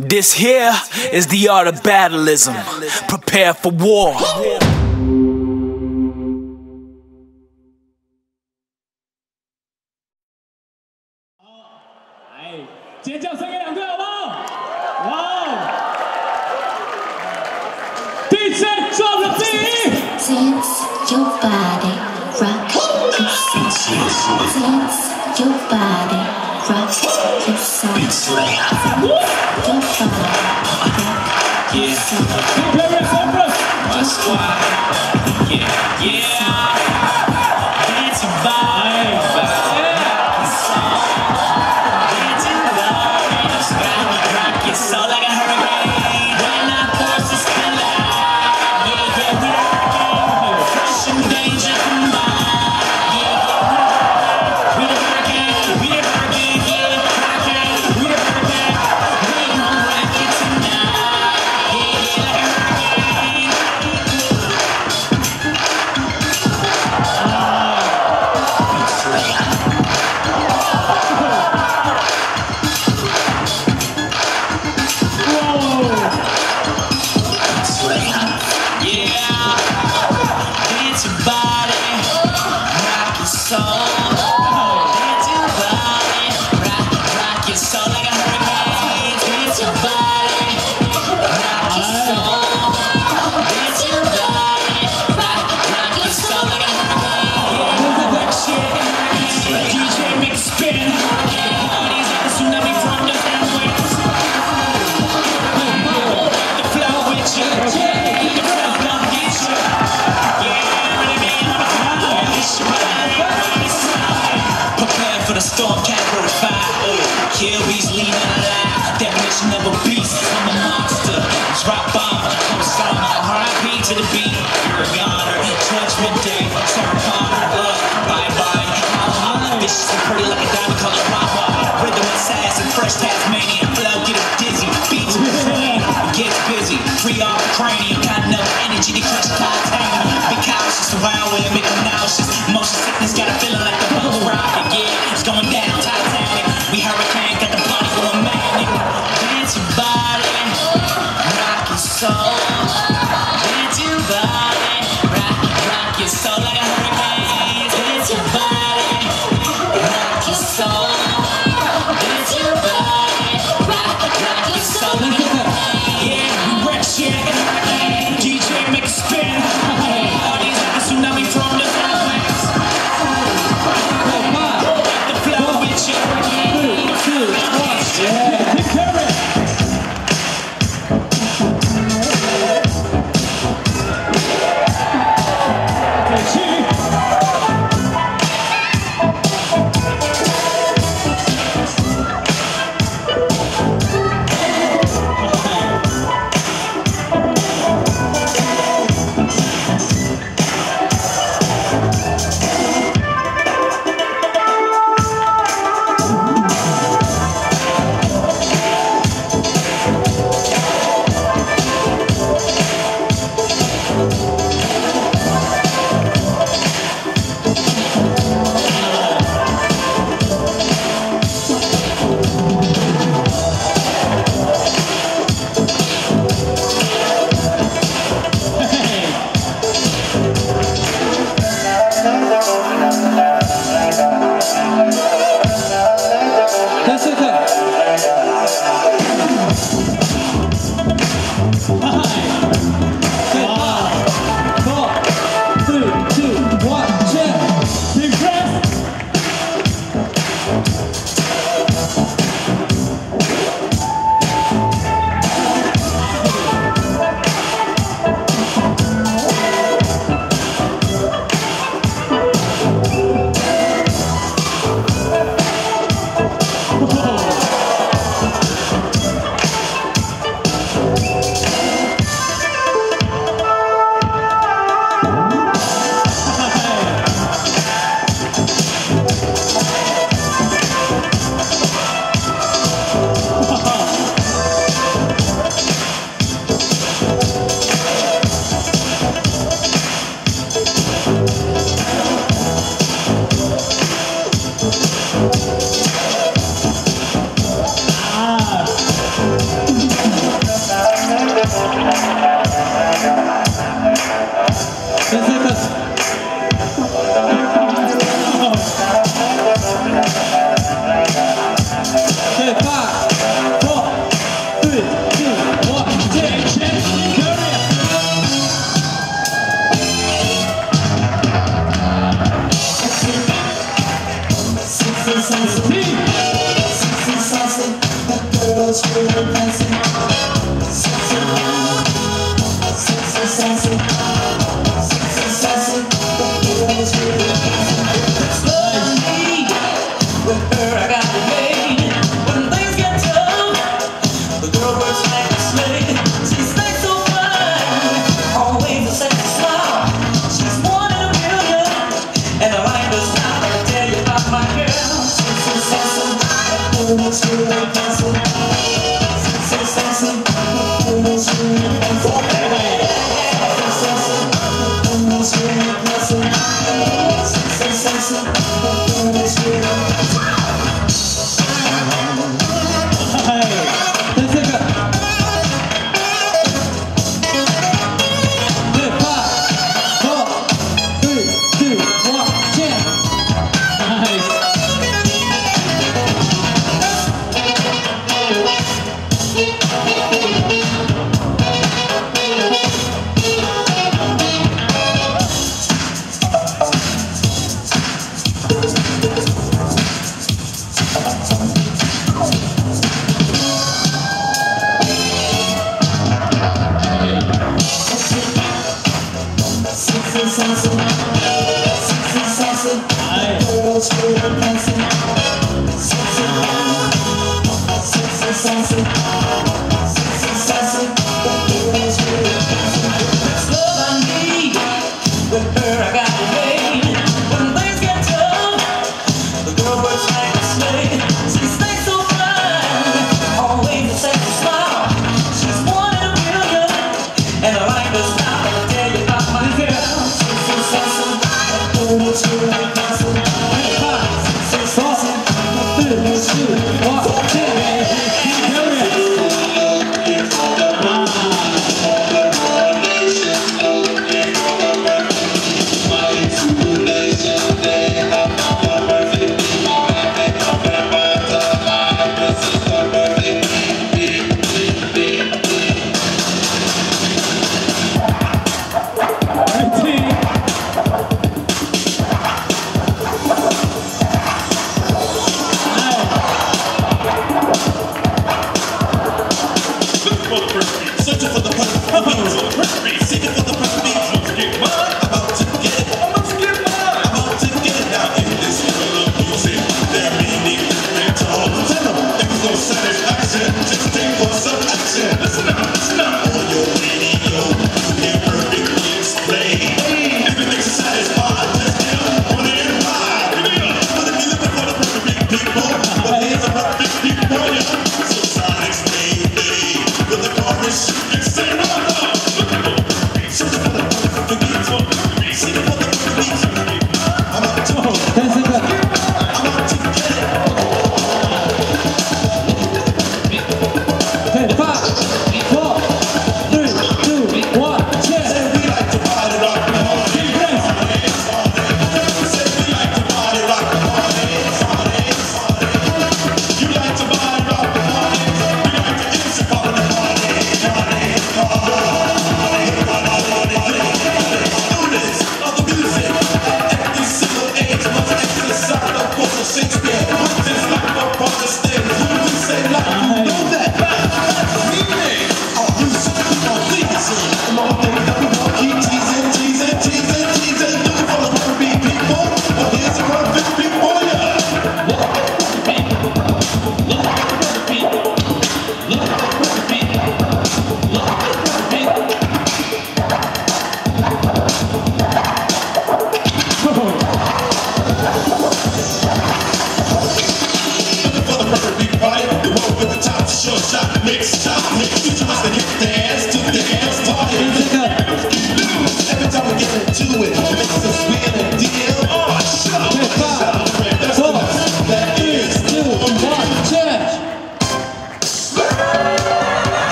This here is the art of battleism. Prepare for war. Dance your body, rock your body. Rush yourself. Yeah. Yeah. Yeah. sense of the Thank